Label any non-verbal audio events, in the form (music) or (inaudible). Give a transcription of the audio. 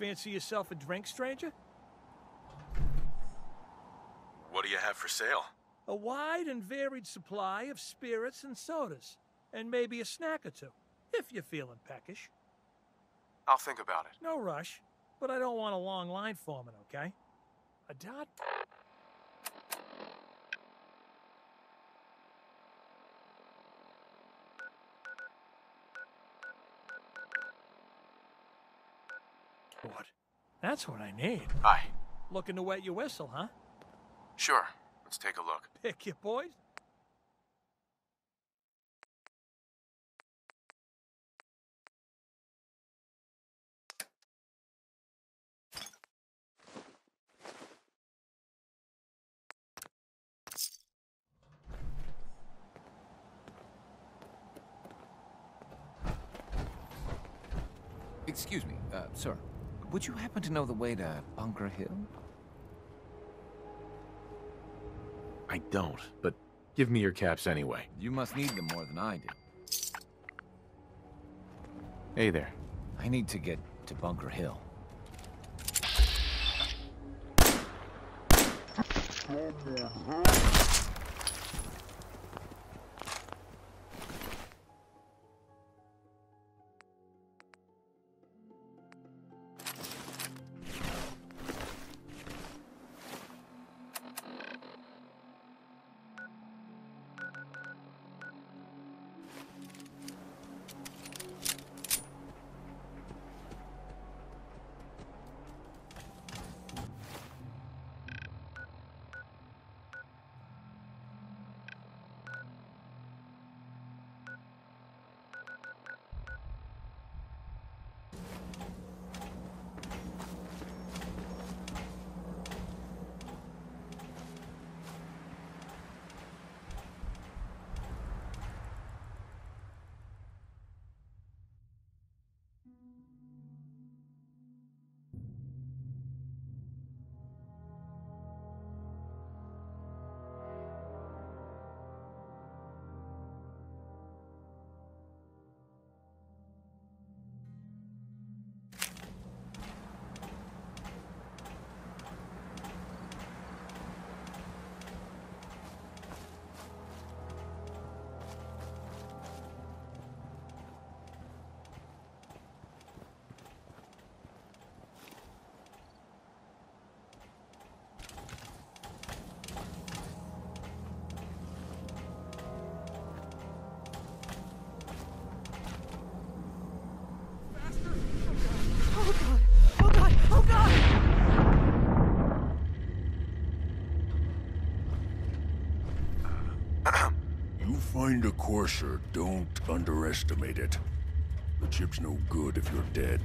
Fancy yourself a drink, stranger? What do you have for sale? A wide and varied supply of spirits and sodas, and maybe a snack or two, if you're feeling peckish. I'll think about it. No rush, but I don't want a long line forming, okay? A dot. What? That's what I need. Hi. Looking to wet your whistle, huh? Sure. Let's take a look. Pick your poison. Excuse me, uh, sir. Would you happen to know the way to Bunker Hill? I don't, but give me your caps anyway. You must need them more than I do. Hey there. I need to get to Bunker Hill. (clears throat) You find a courser, don't underestimate it. The chip's no good if you're dead.